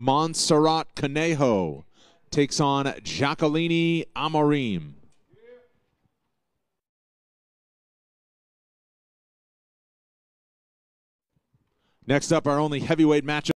Montserrat Conejo takes on Jacqueline Amorim. Next up, our only heavyweight matchup.